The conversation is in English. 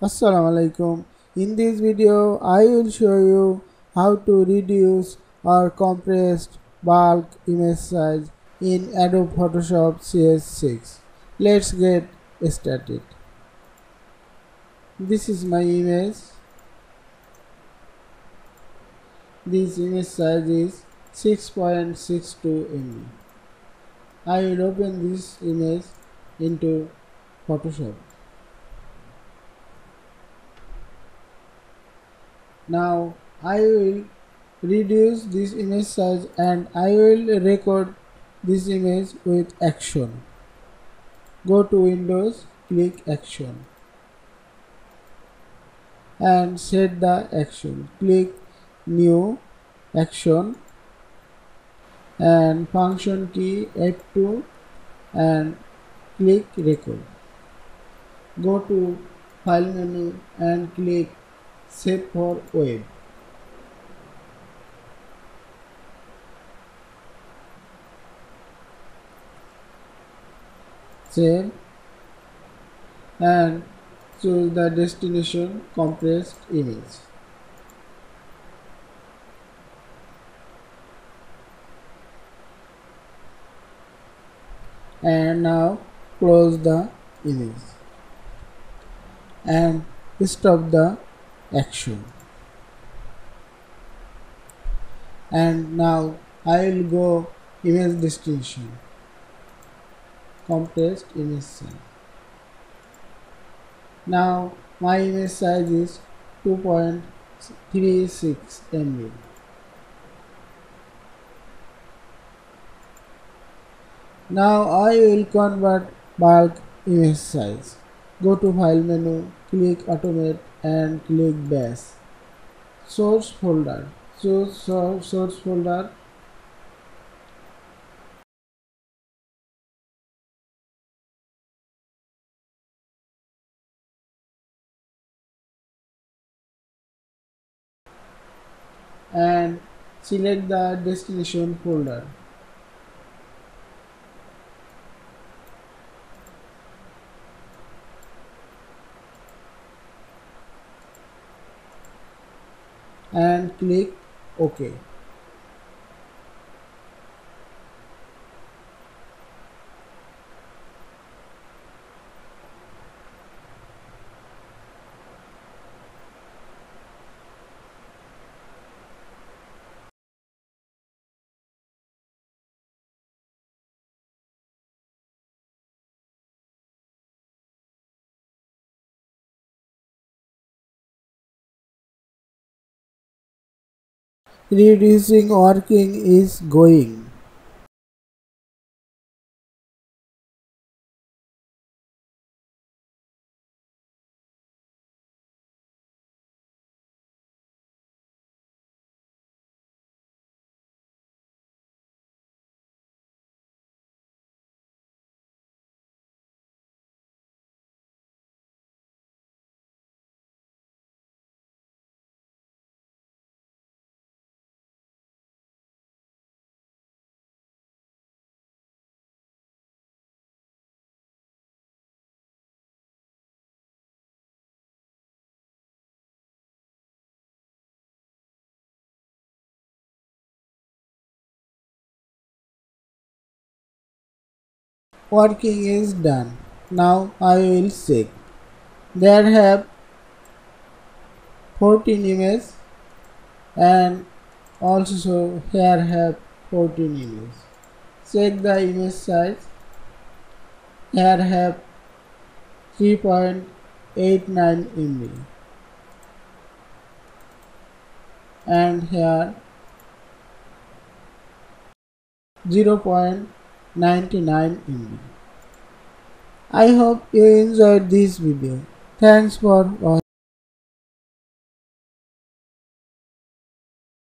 Assalamu alaikum. In this video I will show you how to reduce or compress bulk image size in Adobe Photoshop CS6. Let's get started. This is my image. This image size is 6.62 MB. I will open this image into Photoshop. Now I will reduce this image size and I will record this image with action. Go to Windows, click action and set the action. Click new action and function key F2 and click record. Go to file menu and click save for web. Save and choose the destination compressed image. and now close the image and stop the action. And now I will go image destination. Compressed image size. Now my image size is 2.36 MB now I will convert bulk image size go to file menu click automate and click batch source folder. Choose source folder. And select the destination folder and click OK. Reducing working is going. Working is done. Now I will check. There have 14 images and also here have 14 images. Check the image size. Here have 3.89 MB and here 0. 99 MB. I hope you enjoyed this video. Thanks for watching.